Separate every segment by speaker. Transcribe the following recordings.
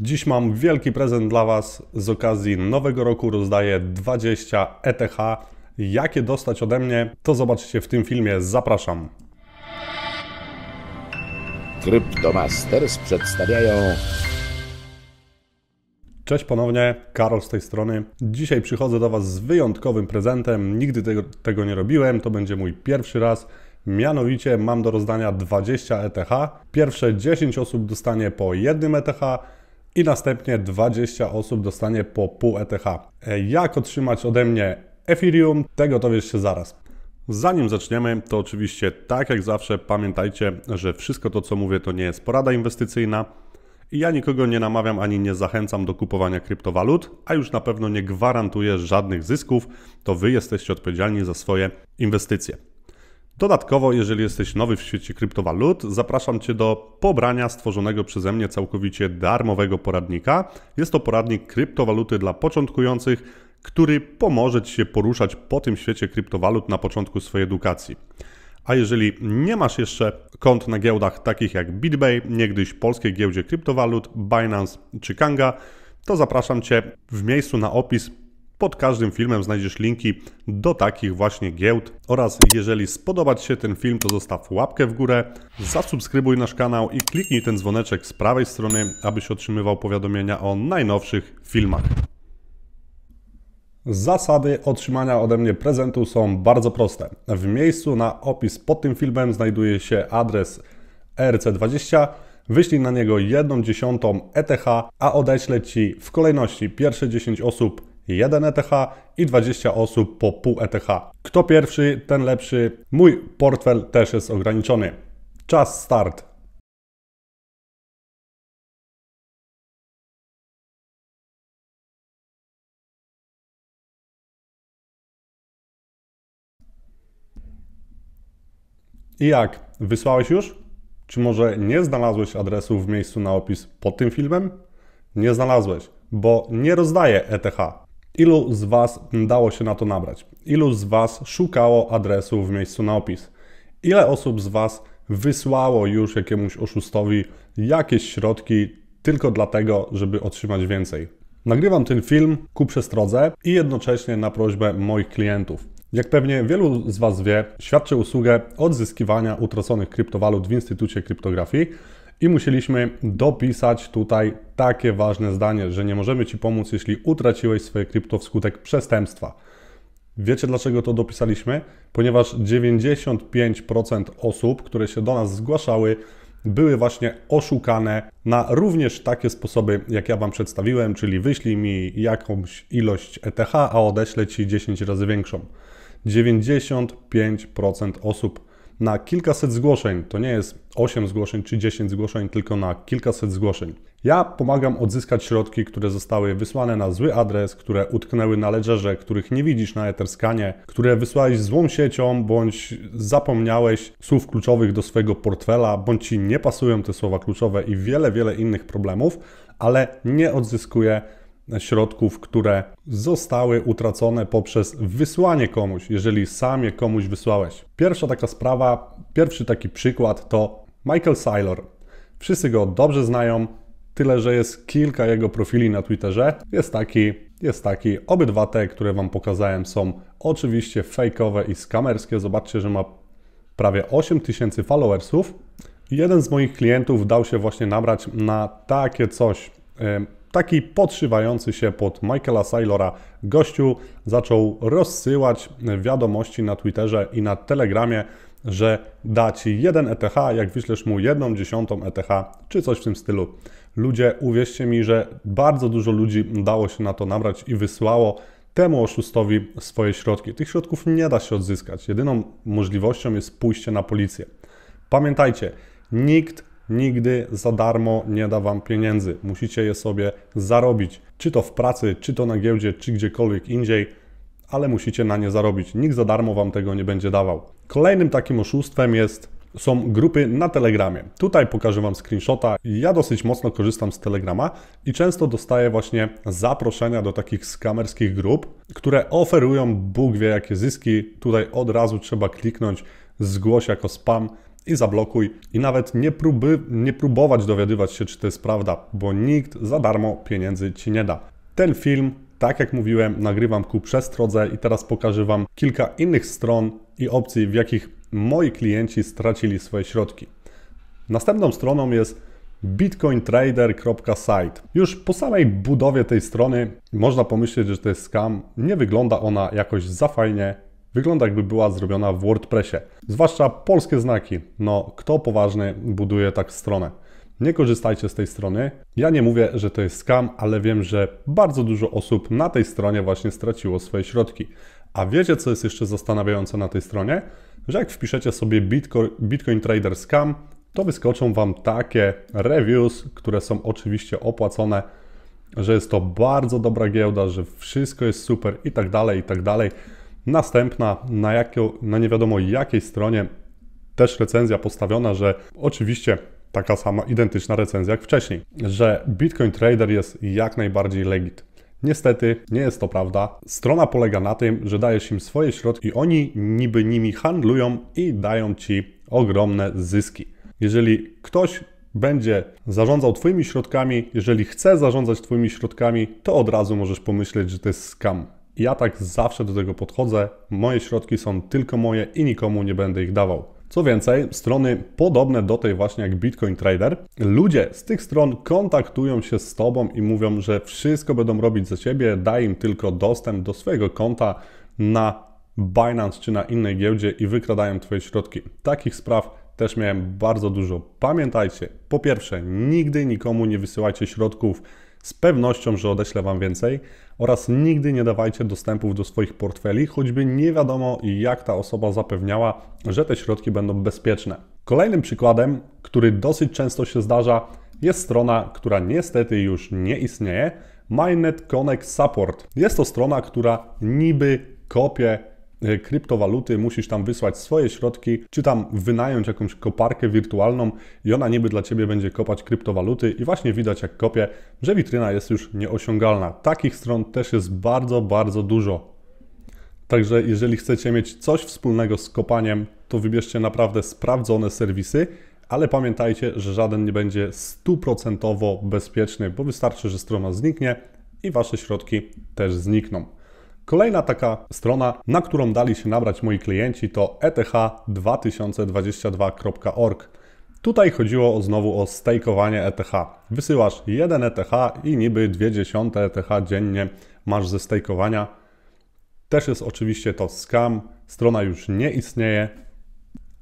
Speaker 1: Dziś mam wielki prezent dla Was. Z okazji nowego roku rozdaję 20 ETH. Jakie dostać ode mnie, to zobaczycie w tym filmie. Zapraszam.
Speaker 2: Cryptomasters przedstawiają
Speaker 1: Cześć ponownie, Karol z tej strony. Dzisiaj przychodzę do Was z wyjątkowym prezentem. Nigdy tego, tego nie robiłem, to będzie mój pierwszy raz. Mianowicie mam do rozdania 20 ETH. Pierwsze 10 osób dostanie po jednym ETH i następnie 20 osób dostanie po pół ETH. E, Jak otrzymać ode mnie Ethereum? Tego dowiesz się zaraz. Zanim zaczniemy, to oczywiście tak jak zawsze pamiętajcie, że wszystko to co mówię to nie jest porada inwestycyjna. I ja nikogo nie namawiam ani nie zachęcam do kupowania kryptowalut, a już na pewno nie gwarantuję żadnych zysków, to wy jesteście odpowiedzialni za swoje inwestycje. Dodatkowo, jeżeli jesteś nowy w świecie kryptowalut, zapraszam Cię do pobrania stworzonego przeze mnie całkowicie darmowego poradnika. Jest to poradnik kryptowaluty dla początkujących, który pomoże Ci się poruszać po tym świecie kryptowalut na początku swojej edukacji. A jeżeli nie masz jeszcze kont na giełdach takich jak BitBay, niegdyś polskiej giełdzie kryptowalut, Binance czy Kanga, to zapraszam Cię w miejscu na opis. Pod każdym filmem znajdziesz linki do takich właśnie giełd oraz jeżeli spodobać się ten film, to zostaw łapkę w górę, zasubskrybuj nasz kanał i kliknij ten dzwoneczek z prawej strony, abyś otrzymywał powiadomienia o najnowszych filmach. Zasady otrzymania ode mnie prezentu są bardzo proste. W miejscu na opis pod tym filmem znajduje się adres ERC20. Wyślij na niego 1 dziesiątą ETH, a odeślę Ci w kolejności pierwsze 10 osób 1 ETH i 20 osób po pół ETH. Kto pierwszy, ten lepszy. Mój portfel też jest ograniczony. Czas start. I jak? Wysłałeś już? Czy może nie znalazłeś adresu w miejscu na opis pod tym filmem? Nie znalazłeś, bo nie rozdaję ETH. Ilu z Was dało się na to nabrać? Ilu z Was szukało adresu w miejscu na opis? Ile osób z Was wysłało już jakiemuś oszustowi jakieś środki tylko dlatego, żeby otrzymać więcej? Nagrywam ten film ku przestrodze i jednocześnie na prośbę moich klientów. Jak pewnie wielu z Was wie, świadczę usługę odzyskiwania utraconych kryptowalut w Instytucie Kryptografii i musieliśmy dopisać tutaj takie ważne zdanie, że nie możemy Ci pomóc, jeśli utraciłeś swoje krypto wskutek przestępstwa. Wiecie dlaczego to dopisaliśmy? Ponieważ 95% osób, które się do nas zgłaszały, były właśnie oszukane na również takie sposoby, jak ja Wam przedstawiłem, czyli wyślij mi jakąś ilość ETH, a odeślę Ci 10 razy większą. 95% osób na kilkaset zgłoszeń, to nie jest 8 zgłoszeń czy 10 zgłoszeń, tylko na kilkaset zgłoszeń. Ja pomagam odzyskać środki, które zostały wysłane na zły adres, które utknęły na ledgerze, których nie widzisz na Etherscanie, które wysłałeś złą siecią, bądź zapomniałeś słów kluczowych do swojego portfela, bądź ci nie pasują te słowa kluczowe i wiele, wiele innych problemów, ale nie odzyskuję środków, które zostały utracone poprzez wysłanie komuś, jeżeli sam je komuś wysłałeś. Pierwsza taka sprawa, pierwszy taki przykład to Michael Saylor. Wszyscy go dobrze znają, tyle że jest kilka jego profili na Twitterze. Jest taki, jest taki. Obydwa te, które Wam pokazałem, są oczywiście fejkowe i skamerskie. Zobaczcie, że ma prawie 8000 followersów. Jeden z moich klientów dał się właśnie nabrać na takie coś taki podszywający się pod Michaela Saylora gościu zaczął rozsyłać wiadomości na Twitterze i na Telegramie, że da Ci jeden ETH, jak wyślesz mu jedną dziesiątą ETH, czy coś w tym stylu. Ludzie, uwierzcie mi, że bardzo dużo ludzi dało się na to nabrać i wysłało temu oszustowi swoje środki. Tych środków nie da się odzyskać. Jedyną możliwością jest pójście na policję. Pamiętajcie, nikt nigdy za darmo nie da Wam pieniędzy. Musicie je sobie zarobić, czy to w pracy, czy to na giełdzie, czy gdziekolwiek indziej, ale musicie na nie zarobić. Nikt za darmo Wam tego nie będzie dawał. Kolejnym takim oszustwem jest są grupy na Telegramie. Tutaj pokażę Wam screenshota. Ja dosyć mocno korzystam z Telegrama i często dostaję właśnie zaproszenia do takich skamerskich grup, które oferują Bóg wie jakie zyski. Tutaj od razu trzeba kliknąć zgłoś jako spam i zablokuj. I nawet nie, próby, nie próbować dowiadywać się, czy to jest prawda, bo nikt za darmo pieniędzy ci nie da. Ten film, tak jak mówiłem, nagrywam ku przestrodze i teraz pokażę Wam kilka innych stron i opcji, w jakich moi klienci stracili swoje środki. Następną stroną jest bitcointrader.site. Już po samej budowie tej strony można pomyśleć, że to jest scam. Nie wygląda ona jakoś za fajnie. Wygląda jakby była zrobiona w WordPressie. Zwłaszcza polskie znaki. No, kto poważny buduje tak stronę? Nie korzystajcie z tej strony. Ja nie mówię, że to jest scam, ale wiem, że bardzo dużo osób na tej stronie właśnie straciło swoje środki. A wiecie, co jest jeszcze zastanawiające na tej stronie? Że jak wpiszecie sobie Bitcoin, Bitcoin Trader Scam, to wyskoczą Wam takie reviews, które są oczywiście opłacone, że jest to bardzo dobra giełda, że wszystko jest super i tak dalej, i tak dalej. Następna, na, jakio, na nie wiadomo jakiej stronie, też recenzja postawiona, że oczywiście taka sama identyczna recenzja jak wcześniej, że Bitcoin Trader jest jak najbardziej legit. Niestety nie jest to prawda. Strona polega na tym, że dajesz im swoje środki, oni niby nimi handlują i dają ci ogromne zyski. Jeżeli ktoś będzie zarządzał Twoimi środkami, jeżeli chce zarządzać Twoimi środkami, to od razu możesz pomyśleć, że to jest scam. Ja tak zawsze do tego podchodzę. Moje środki są tylko moje i nikomu nie będę ich dawał. Co więcej, strony podobne do tej właśnie jak Bitcoin Trader, ludzie z tych stron kontaktują się z Tobą i mówią, że wszystko będą robić za Ciebie, daj im tylko dostęp do swojego konta na Binance czy na innej giełdzie i wykradają Twoje środki. Takich spraw też miałem bardzo dużo. Pamiętajcie, po pierwsze, nigdy nikomu nie wysyłajcie środków z pewnością, że odeślę Wam więcej oraz nigdy nie dawajcie dostępów do swoich portfeli, choćby nie wiadomo jak ta osoba zapewniała, że te środki będą bezpieczne. Kolejnym przykładem, który dosyć często się zdarza, jest strona, która niestety już nie istnieje, Mainnet Connect Support. Jest to strona, która niby kopie kryptowaluty, musisz tam wysłać swoje środki, czy tam wynająć jakąś koparkę wirtualną i ona niby dla Ciebie będzie kopać kryptowaluty i właśnie widać jak kopie, że witryna jest już nieosiągalna. Takich stron też jest bardzo, bardzo dużo. Także jeżeli chcecie mieć coś wspólnego z kopaniem, to wybierzcie naprawdę sprawdzone serwisy, ale pamiętajcie, że żaden nie będzie stuprocentowo bezpieczny, bo wystarczy, że strona zniknie i Wasze środki też znikną. Kolejna taka strona, na którą dali się nabrać moi klienci, to eth2022.org. Tutaj chodziło znowu o stakeowanie ETH. Wysyłasz jeden ETH i niby 20 ETH dziennie masz ze stakeowania. Też jest oczywiście to scam, strona już nie istnieje,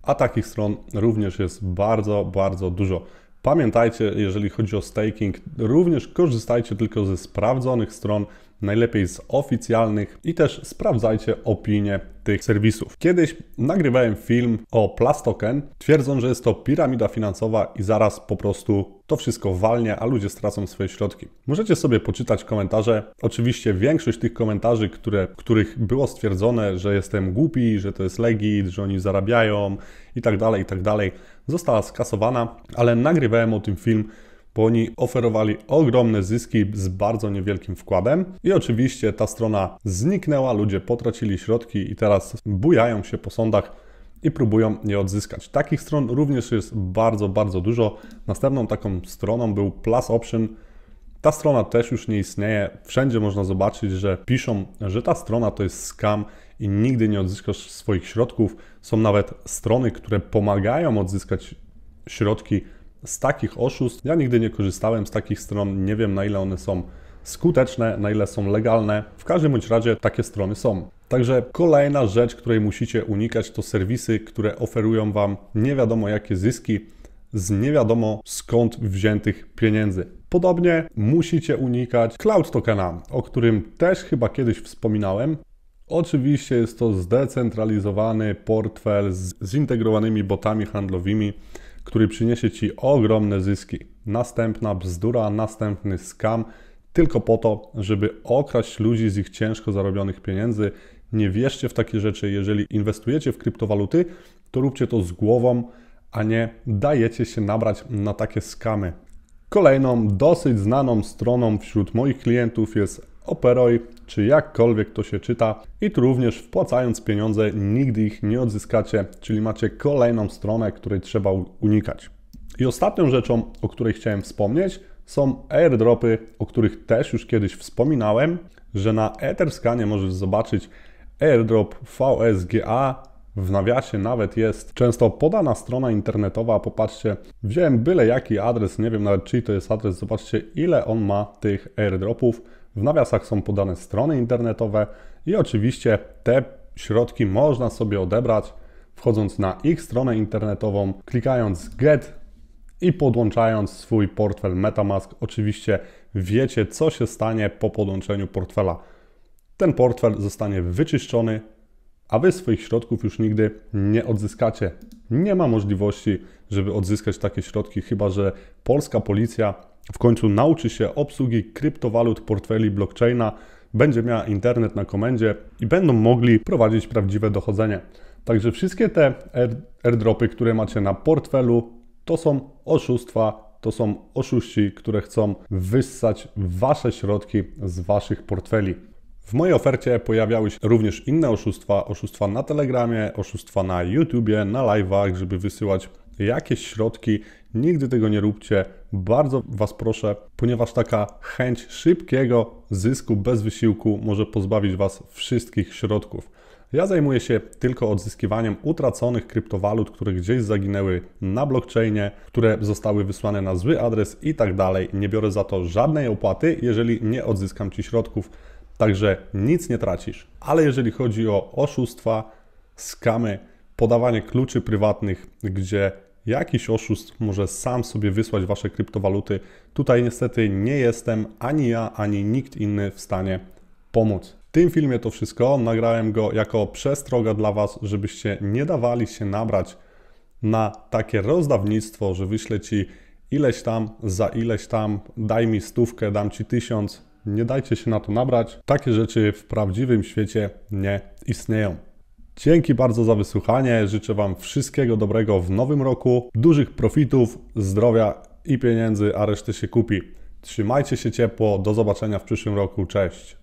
Speaker 1: a takich stron również jest bardzo, bardzo dużo. Pamiętajcie, jeżeli chodzi o staking, również korzystajcie tylko ze sprawdzonych stron, najlepiej z oficjalnych i też sprawdzajcie opinie tych serwisów. Kiedyś nagrywałem film o Plastoken, twierdząc, że jest to piramida finansowa i zaraz po prostu to wszystko walnie, a ludzie stracą swoje środki. Możecie sobie poczytać komentarze. Oczywiście większość tych komentarzy, które, których było stwierdzone, że jestem głupi, że to jest legit, że oni zarabiają i tak dalej, i tak dalej, została skasowana, ale nagrywałem o tym film bo oni oferowali ogromne zyski z bardzo niewielkim wkładem i oczywiście ta strona zniknęła, ludzie potracili środki i teraz bujają się po sądach i próbują je odzyskać. Takich stron również jest bardzo, bardzo dużo. Następną taką stroną był Plus Option. Ta strona też już nie istnieje. Wszędzie można zobaczyć, że piszą, że ta strona to jest scam i nigdy nie odzyskasz swoich środków. Są nawet strony, które pomagają odzyskać środki z takich oszustw. Ja nigdy nie korzystałem z takich stron, nie wiem na ile one są skuteczne, na ile są legalne. W każdym bądź razie takie strony są. Także kolejna rzecz, której musicie unikać, to serwisy, które oferują Wam nie wiadomo jakie zyski z nie wiadomo skąd wziętych pieniędzy. Podobnie musicie unikać cloud tokena, o którym też chyba kiedyś wspominałem. Oczywiście jest to zdecentralizowany portfel z zintegrowanymi botami handlowymi, który przyniesie Ci ogromne zyski. Następna bzdura, następny skam, tylko po to, żeby okraść ludzi z ich ciężko zarobionych pieniędzy. Nie wierzcie w takie rzeczy. Jeżeli inwestujecie w kryptowaluty, to róbcie to z głową, a nie dajecie się nabrać na takie skamy. Kolejną dosyć znaną stroną wśród moich klientów jest Operoj, czy jakkolwiek to się czyta. I tu również wpłacając pieniądze nigdy ich nie odzyskacie, czyli macie kolejną stronę, której trzeba unikać. I ostatnią rzeczą, o której chciałem wspomnieć, są airdropy, o których też już kiedyś wspominałem, że na Etherscanie możesz zobaczyć airdrop VSGA. W nawiasie nawet jest często podana strona internetowa. Popatrzcie, wziąłem byle jaki adres, nie wiem nawet czyj to jest adres. Zobaczcie, ile on ma tych airdropów. W nawiasach są podane strony internetowe i oczywiście te środki można sobie odebrać wchodząc na ich stronę internetową, klikając get i podłączając swój portfel MetaMask. Oczywiście wiecie, co się stanie po podłączeniu portfela. Ten portfel zostanie wyczyszczony, a wy swoich środków już nigdy nie odzyskacie. Nie ma możliwości, żeby odzyskać takie środki, chyba że polska policja w końcu nauczy się obsługi kryptowalut, portfeli blockchaina, będzie miała internet na komendzie i będą mogli prowadzić prawdziwe dochodzenie. Także wszystkie te airdropy, które macie na portfelu, to są oszustwa, to są oszuści, które chcą wyssać wasze środki z waszych portfeli. W mojej ofercie pojawiały się również inne oszustwa, oszustwa na Telegramie, oszustwa na YouTubie, na live'ach, żeby wysyłać jakieś środki. Nigdy tego nie róbcie. Bardzo Was proszę, ponieważ taka chęć szybkiego zysku bez wysiłku może pozbawić Was wszystkich środków. Ja zajmuję się tylko odzyskiwaniem utraconych kryptowalut, które gdzieś zaginęły na blockchainie, które zostały wysłane na zły adres i tak dalej. Nie biorę za to żadnej opłaty, jeżeli nie odzyskam Ci środków, także nic nie tracisz. Ale jeżeli chodzi o oszustwa, skamy, podawanie kluczy prywatnych, gdzie jakiś oszust może sam sobie wysłać Wasze kryptowaluty, tutaj niestety nie jestem ani ja, ani nikt inny w stanie pomóc. W tym filmie to wszystko. Nagrałem go jako przestroga dla Was, żebyście nie dawali się nabrać na takie rozdawnictwo, że wyślę Ci ileś tam za ileś tam, daj mi stówkę, dam Ci tysiąc. Nie dajcie się na to nabrać. Takie rzeczy w prawdziwym świecie nie istnieją. Dzięki bardzo za wysłuchanie. Życzę Wam wszystkiego dobrego w nowym roku, dużych profitów, zdrowia i pieniędzy, a resztę się kupi. Trzymajcie się ciepło. Do zobaczenia w przyszłym roku. Cześć.